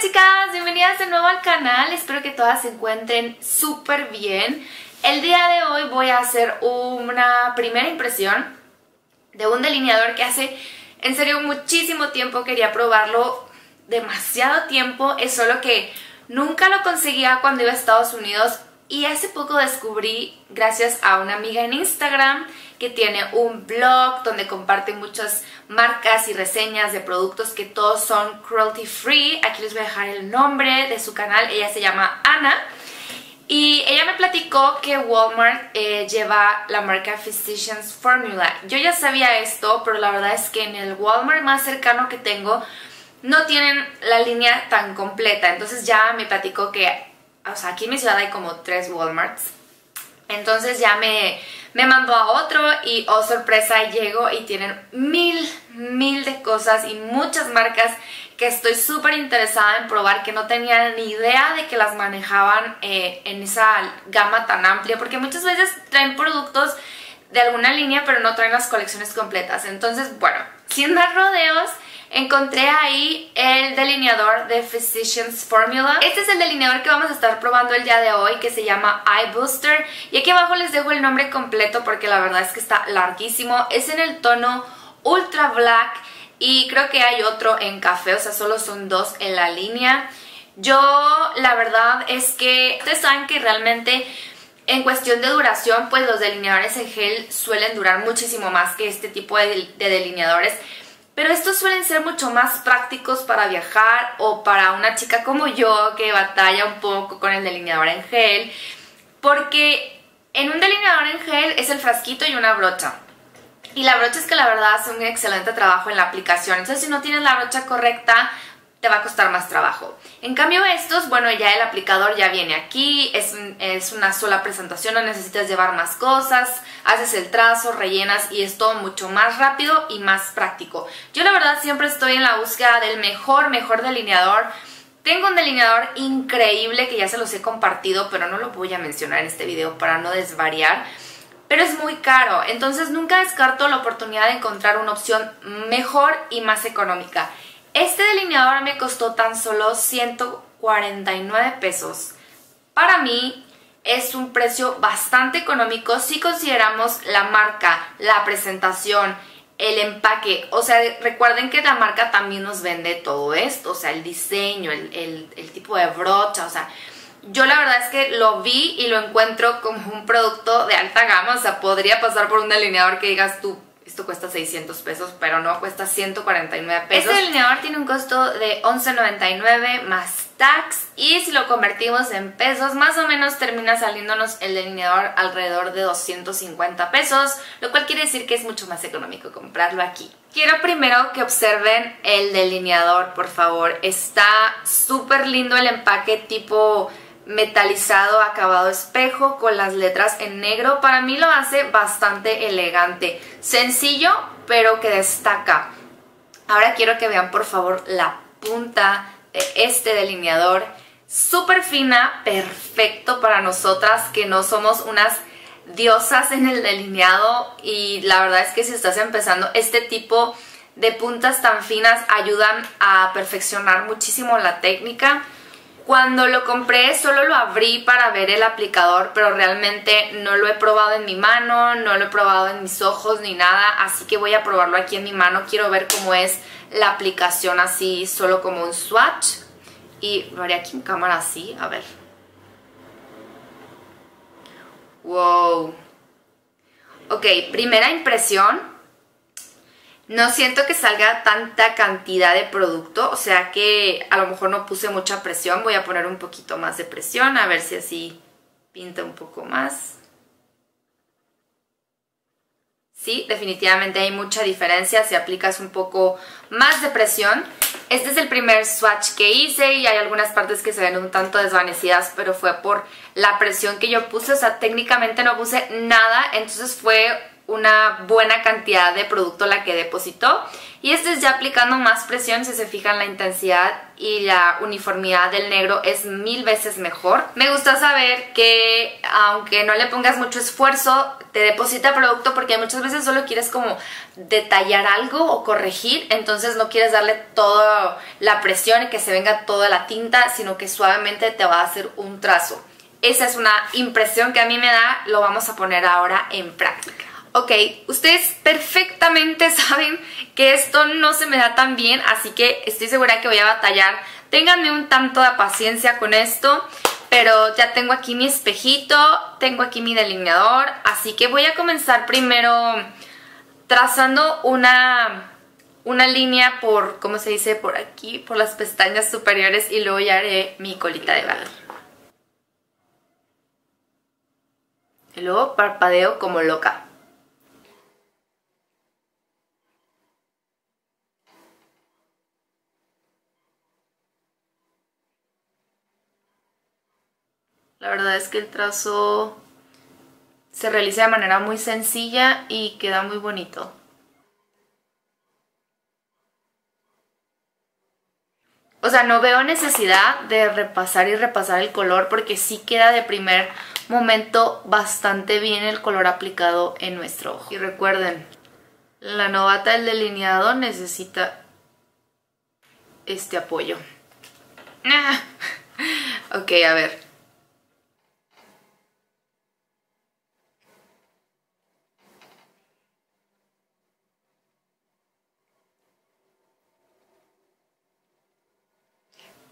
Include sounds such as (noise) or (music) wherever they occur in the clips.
Chicas, bienvenidas de nuevo al canal, espero que todas se encuentren súper bien. El día de hoy voy a hacer una primera impresión de un delineador que hace en serio muchísimo tiempo quería probarlo, demasiado tiempo, es solo que nunca lo conseguía cuando iba a Estados Unidos y hace poco descubrí, gracias a una amiga en Instagram, que tiene un blog donde comparte muchas marcas y reseñas de productos que todos son cruelty free. Aquí les voy a dejar el nombre de su canal, ella se llama Ana. Y ella me platicó que Walmart eh, lleva la marca Physicians Formula. Yo ya sabía esto, pero la verdad es que en el Walmart más cercano que tengo no tienen la línea tan completa. Entonces ya me platicó que o sea, aquí en mi ciudad hay como tres Walmarts. Entonces ya me, me mandó a otro y, oh sorpresa, llego y tienen mil, mil de cosas y muchas marcas que estoy súper interesada en probar, que no tenía ni idea de que las manejaban eh, en esa gama tan amplia, porque muchas veces traen productos de alguna línea, pero no traen las colecciones completas. Entonces, bueno, sin dar rodeos, encontré ahí el delineador de Physicians Formula. Este es el delineador que vamos a estar probando el día de hoy que se llama Eye Booster y aquí abajo les dejo el nombre completo porque la verdad es que está larguísimo. Es en el tono Ultra Black y creo que hay otro en café, o sea solo son dos en la línea. Yo la verdad es que ustedes saben que realmente en cuestión de duración, pues los delineadores en gel suelen durar muchísimo más que este tipo de, delineadores pero estos suelen ser mucho más prácticos para viajar o para una chica como yo que batalla un poco con el delineador en gel, porque en un delineador en gel es el frasquito y una brocha. Y la brocha es que la verdad hace un excelente trabajo en la aplicación. Entonces si no tienes la brocha correcta, te va a costar más trabajo. En cambio estos, bueno, ya el aplicador ya viene aquí, es, es, una sola presentación, no necesitas llevar más cosas, haces el trazo, rellenas y es todo mucho más rápido y más práctico. Yo la verdad siempre estoy en la búsqueda del mejor, mejor delineador. Tengo un delineador increíble que ya se los he compartido, pero no lo voy a mencionar en este video para no desvariar pero es muy caro, entonces nunca descarto la oportunidad de encontrar una opción mejor y más económica. Este delineador me costó tan solo 149 pesos. Para mí es un precio bastante económico si consideramos la marca, la presentación, el empaque. O sea, recuerden que la marca también nos vende todo esto, o sea, el diseño, el, el tipo de brocha, o sea... Yo la verdad es que lo vi y lo encuentro como un producto de alta gama, o sea, podría pasar por un delineador que digas tú, esto cuesta 600 pesos, pero no, cuesta 149 pesos. Este delineador tiene un costo de 11.99 más tax y si lo convertimos en pesos, más o menos termina saliéndonos el delineador alrededor de 250 pesos, lo cual quiere decir que es mucho más económico comprarlo aquí. Quiero primero que observen el delineador, por favor. Está súper lindo el empaque tipo metalizado acabado espejo con las letras en negro. Para mí lo hace bastante elegante. Sencillo, pero que destaca. Ahora quiero que vean por favor la punta de este delineador. Súper fina, perfecto para nosotras que no somos unas diosas en el delineado y la verdad es que si estás empezando este tipo de puntas tan finas ayudan a perfeccionar muchísimo la técnica. Cuando lo compré solo lo abrí para ver el aplicador, pero realmente no lo he probado en mi mano, no lo he probado en mis ojos ni nada, así que voy a probarlo aquí en mi mano. Quiero ver cómo es la aplicación así, solo como un swatch. Y lo haré aquí en cámara así, a ver. Wow. Ok, primera impresión no siento que salga tanta cantidad de producto, o sea que a lo mejor no puse mucha presión, voy a poner un poquito más de presión, a ver si así pinta un poco más. Sí, definitivamente hay mucha diferencia si aplicas un poco más de presión. Este es el primer swatch que hice y hay algunas partes que se ven un tanto desvanecidas, pero fue por la presión que yo puse, o sea, técnicamente no puse nada, entonces fue una buena cantidad de producto la que depositó. Y este es ya aplicando más presión, si se fijan la intensidad y la uniformidad del negro es mil veces mejor. Me gusta saber que aunque no le pongas mucho esfuerzo, te deposita producto porque muchas veces solo quieres como detallar algo o corregir, entonces no quieres darle toda la presión y que se venga toda la tinta, sino que suavemente te va a hacer un trazo. Esa es una impresión que a mí me da, lo vamos a poner ahora en práctica. Ok, ustedes perfectamente (laughs) saben que esto no se me da tan bien, así que estoy segura que voy a batallar. Ténganme un tanto de paciencia con esto, pero ya tengo aquí mi espejito, tengo aquí mi delineador, así que voy a comenzar primero trazando una, una línea por, ¿cómo se dice? Por aquí, por las pestañas superiores y luego ya haré mi colita de barro. Y luego parpadeo como loca. La verdad es que el trazo se realiza de manera muy sencilla y queda muy bonito. O sea, no veo necesidad de repasar y repasar el color porque sí queda de primer momento bastante bien el color aplicado en nuestro ojo. Y recuerden, la novata del delineado necesita este apoyo. (laughs) ok, a ver.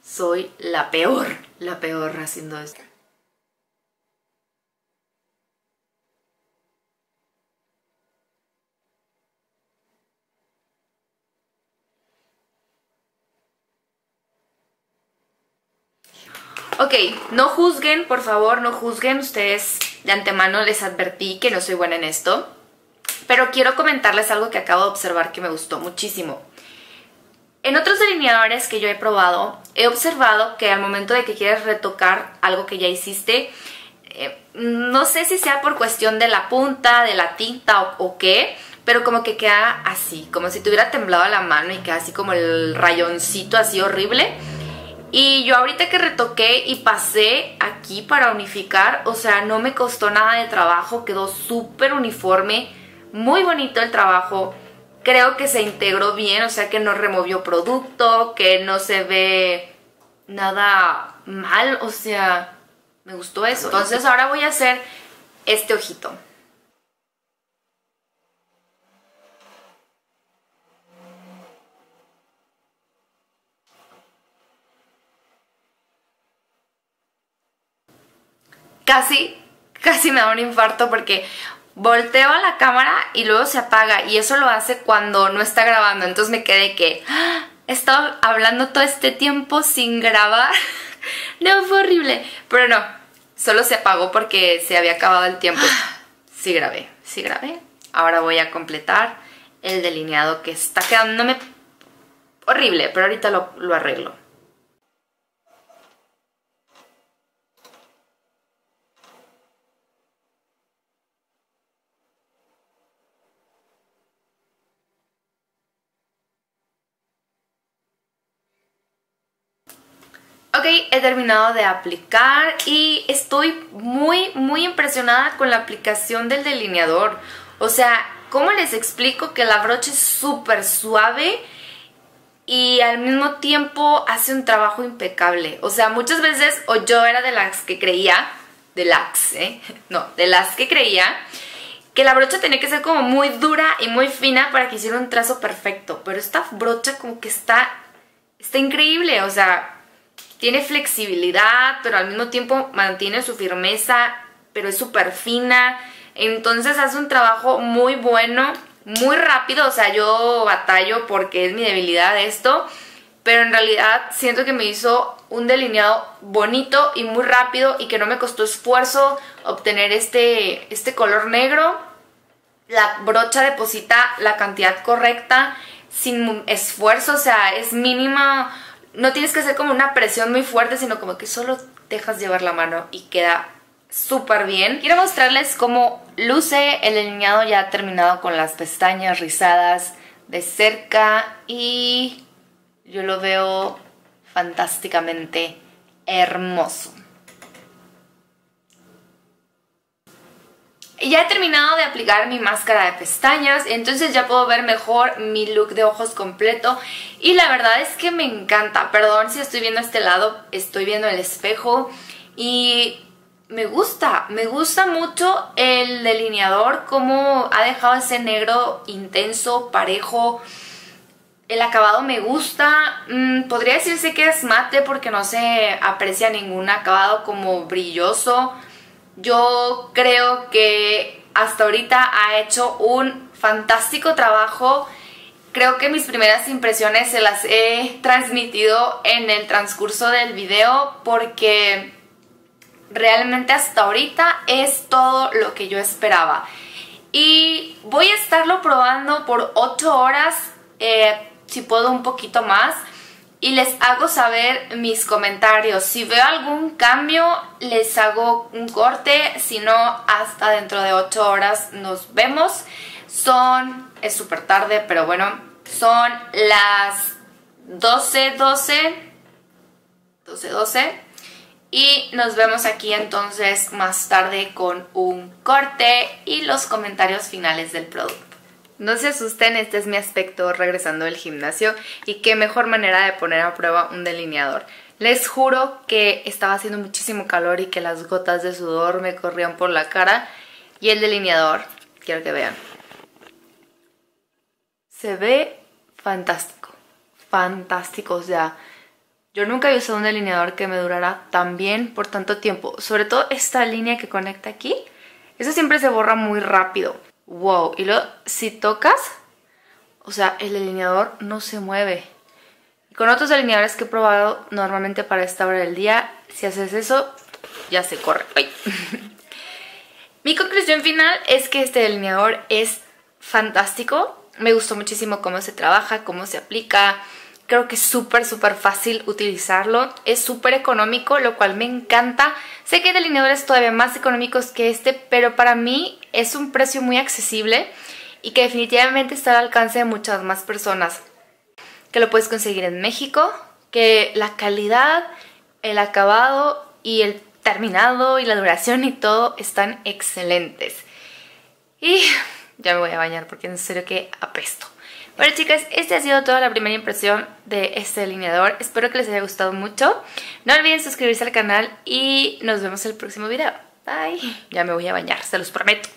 Soy la peor, la peor haciendo esto. Ok, no juzguen, por favor, no juzguen. Ustedes de antemano les advertí que no soy buena en esto. Pero quiero comentarles algo que acabo de observar que me gustó muchísimo. En otros delineadores que yo he probado, he observado que al momento de que quieres retocar algo que ya hiciste, eh, no sé si sea por cuestión de la punta, de la tinta o, qué, pero como que queda así, como si te hubiera temblado la mano y queda así como el rayoncito así horrible. Y yo ahorita que retoqué y pasé aquí para unificar, o sea, no me costó nada de trabajo, quedó súper uniforme, muy bonito el trabajo creo que se integró bien, o sea que no removió producto, que no se ve nada mal, o sea, me gustó eso. Entonces ahora voy a hacer este ojito. Casi, casi me da un infarto porque volteo a la cámara y luego se apaga y eso lo hace cuando no está grabando. Entonces me quedé que ¡Ah! he estado hablando todo este tiempo sin grabar. (laughs) no, fue horrible. Pero no, solo se apagó porque se había acabado el tiempo. Sí grabé, sí grabé. Ahora voy a completar el delineado que está quedándome horrible, pero ahorita lo, lo arreglo. He terminado de aplicar y estoy muy, muy impresionada con la aplicación del delineador. O sea, ¿cómo les explico que la brocha es súper suave y al mismo tiempo hace un trabajo impecable? O sea, muchas veces, o yo era de las que creía, de las, ¿eh? (laughs) No, de las que creía que la brocha tenía que ser como muy dura y muy fina para que hiciera un trazo perfecto. Pero esta brocha como que está, está increíble, o sea tiene flexibilidad, pero al mismo tiempo mantiene su firmeza, pero es súper fina. Entonces hace un trabajo muy bueno, muy rápido. O sea, yo batallo porque es mi debilidad esto. Pero en realidad siento que me hizo un delineado bonito y muy rápido y que no me costó esfuerzo obtener este, este color negro. La brocha deposita la cantidad correcta sin esfuerzo, o sea, es mínima no tienes que hacer como una presión muy fuerte, sino como que solo dejas llevar la mano y queda súper bien. Quiero mostrarles cómo luce el delineado ya terminado con las pestañas rizadas de cerca y yo lo veo fantásticamente hermoso. Ya he terminado de aplicar mi máscara de pestañas, entonces ya puedo ver mejor mi look de ojos completo. Y la verdad es que me encanta, perdón si estoy viendo este lado, estoy viendo el espejo. Y me gusta, me gusta mucho el delineador, como ha dejado ese negro intenso, parejo, el acabado me gusta, mm, podría decirse que es mate porque no se aprecia ningún acabado como brilloso, yo creo que hasta ahorita ha hecho un fantástico trabajo. Creo que mis primeras impresiones se las he transmitido en el transcurso del video porque realmente hasta ahorita es todo lo que yo esperaba. Y voy a estarlo probando por 8 horas, eh, si puedo un poquito más y les hago saber mis comentarios. Si veo algún cambio, les hago un corte. Si no, hasta dentro de 8 horas nos vemos. Son, es súper tarde, pero bueno, son las 12, 12, 12, 12. Y nos vemos aquí entonces más tarde con un corte y los comentarios finales del producto. No se asusten, este es mi aspecto regresando del gimnasio y qué mejor manera de poner a prueba un delineador. Les juro que estaba haciendo muchísimo calor y que las gotas de sudor me corrían por la cara y el delineador, quiero que vean, se ve fantástico, fantástico, o sea, yo nunca he usado un delineador que me durara tan bien por tanto tiempo, sobre todo esta línea que conecta aquí, eso siempre se borra muy rápido wow. Y luego, si tocas, o sea, el delineador no se mueve. Con otros delineadores que he probado, normalmente para esta hora del día, si haces eso, ya se corre. (laughs) Mi conclusión final es que este delineador es fantástico. Me gustó muchísimo cómo se trabaja, cómo se aplica. Creo que es súper, súper fácil utilizarlo. Es súper económico, lo cual me encanta. Sé que hay delineadores todavía más económicos que este, pero para mí es un precio muy accesible y que definitivamente está al alcance de muchas más personas. Que lo puedes conseguir en México, que la calidad, el acabado y el terminado y la duración y todo están excelentes. Y ya me voy a bañar porque en serio que apesto. Bueno chicas, este ha sido toda la primera impresión de este delineador. Espero que les haya gustado mucho. No olviden suscribirse al canal y nos vemos en el próximo video. Bye. Ya me voy a bañar, se los prometo.